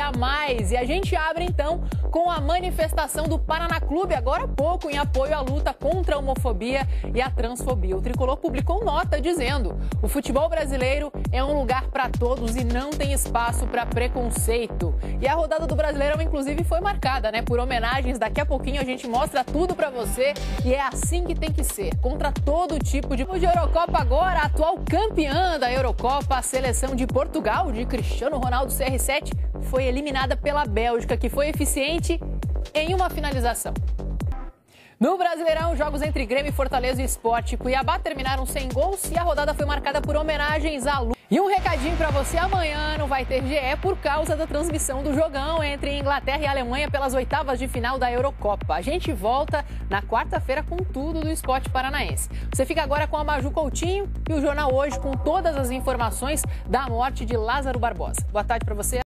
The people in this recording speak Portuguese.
a mais. E a gente abre então com a manifestação do Paraná Clube, agora há pouco, em apoio à luta contra a homofobia e a transfobia. O tricolor publicou nota dizendo: o futebol brasileiro é um lugar para todos e não tem espaço para preconceito. E a rodada do Brasileirão, inclusive, foi marcada né, por homenagens. Daqui a pouquinho a gente mostra tudo para você e é assim que tem que ser, contra todo tipo de. De Eurocopa agora, a atual campeã da Eurocopa, a seleção de Portugal, de Cristiano Ronaldo CR7, foi eliminada pela Bélgica, que foi eficiente em uma finalização. No Brasileirão, jogos entre Grêmio, Fortaleza e Esporte Cuiabá terminaram sem gols e a rodada foi marcada por homenagens à Lu. E um recadinho para você, amanhã não vai ter GE por causa da transmissão do jogão entre Inglaterra e Alemanha pelas oitavas de final da Eurocopa. A gente volta na quarta-feira com tudo do esporte paranaense. Você fica agora com a Maju Coutinho e o Jornal Hoje com todas as informações da morte de Lázaro Barbosa. Boa tarde para você.